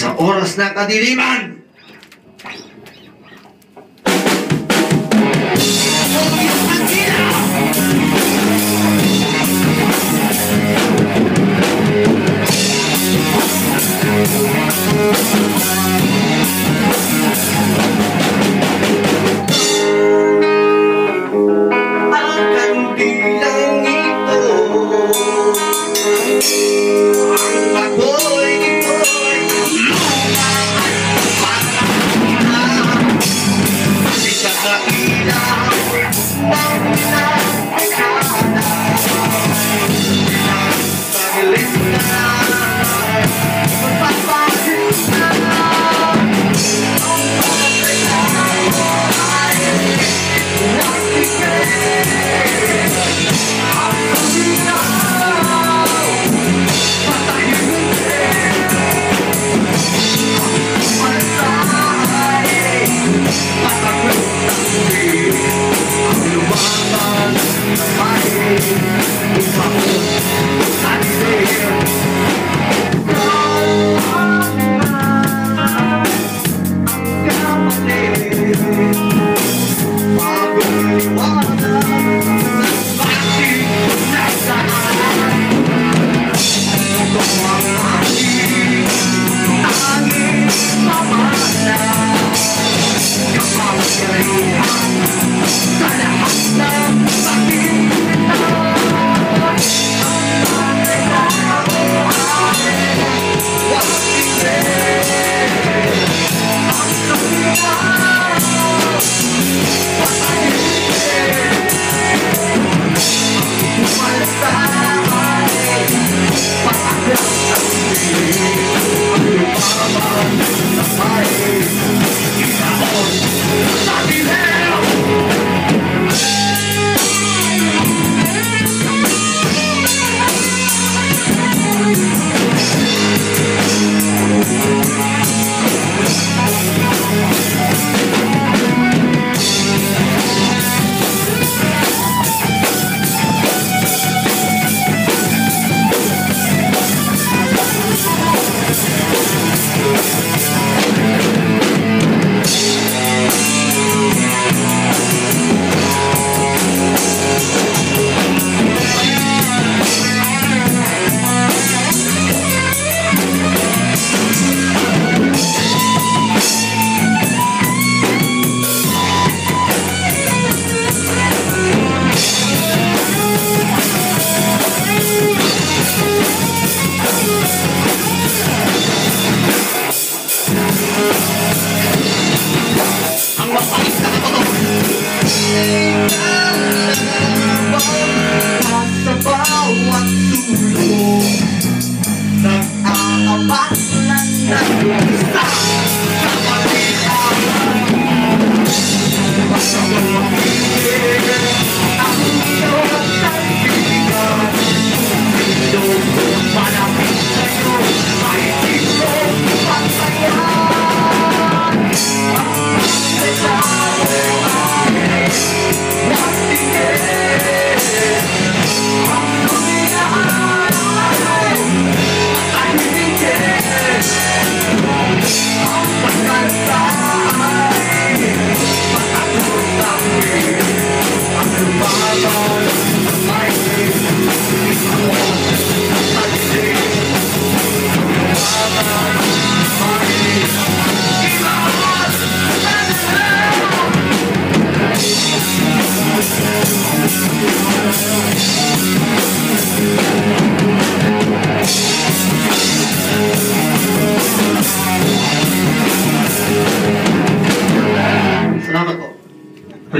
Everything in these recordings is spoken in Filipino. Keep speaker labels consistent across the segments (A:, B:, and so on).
A: sa oras ng kadiliman.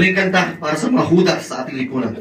A: Huling kanta para sa mga hudas sa ating lipunan.